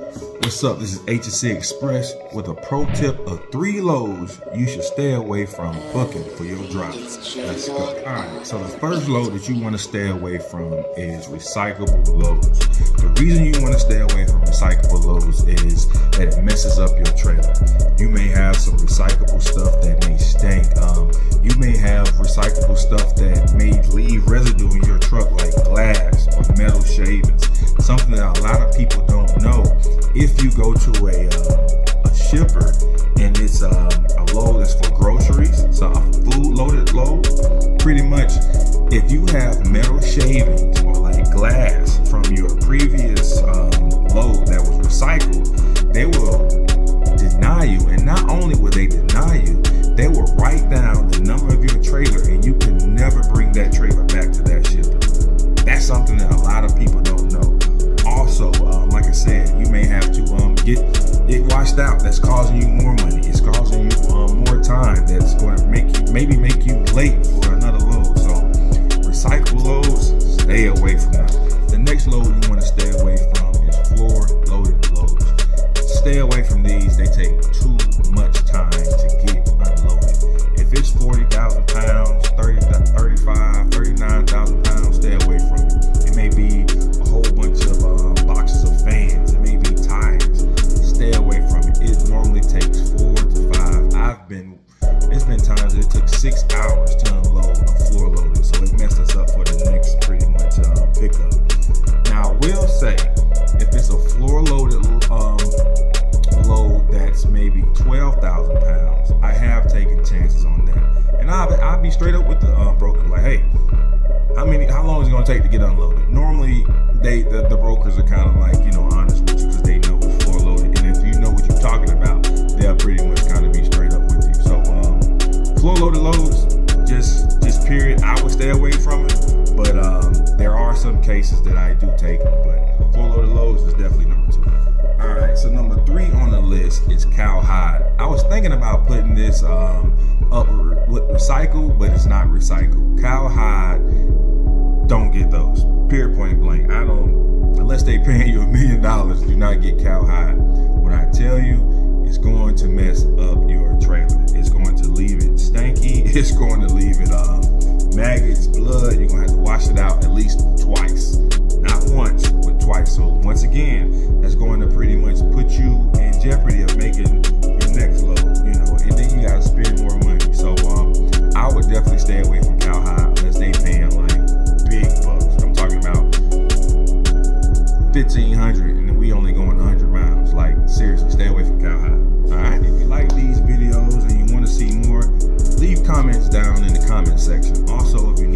What's up? This is H&C Express with a pro tip of three loads you should stay away from booking for your drop. Let's go. All right, so the first load that you want to stay away from is recyclable loads. The reason you want to stay away from recyclable loads is that it messes up your trailer. You may have some recyclable stuff that may stink. Um, you may have recyclable stuff that shipper and it's um, a load that's for groceries, so a food loaded load, pretty much if you have metal shavings or like glass from your previous um, load that was recycled, they will deny you. And not only will they deny you, they will write down the number of your trailer and you can never bring that trailer back to that shipper. That's something that a lot of people don't washed out. That's causing you more money. It's causing you um, more time. That's going to make you maybe make you late for another load. So, recycle loads, stay away from that. The next load you want to stay away from is floor loaded loads. Stay away from these. They take too much time to get unloaded. If it's 40,000 pounds, 30, times it took six hours to unload a floor loader. So it messed us up for the next pretty much uh, pickup. Now I will say, if it's a floor loaded um, load that's maybe 12,000 pounds, I have taken chances on that. And I'll, I'll be straight up with the uh, broker, like, hey, how many, how long is it gonna take to get unloaded? Normally, they, the, the brokers are kind of like, you know, honest with you because they know stay away from it, but um, there are some cases that I do take them. But floor loaded loads is definitely number two. All right, so number three on the list is cowhide. I was thinking about putting this um, up with recycle, but it's not recycled. Cowhide, don't get those. Period, point blank. I don't, unless they paying you a million dollars, do not get cowhide. When I tell you, it's going to mess up your trailer. It's going to leave it um, maggots, blood. You're gonna have to wash it out at least twice, not once, but twice. So once again, that's going to pretty much put you in jeopardy of making your next load. You know, and then you gotta spend more money. So um, I would definitely stay away from cowhide unless they paying like big bucks. I'm talking about 1500 and then we only going 100 miles. Like seriously, stay away from down in the comment section. Also, if you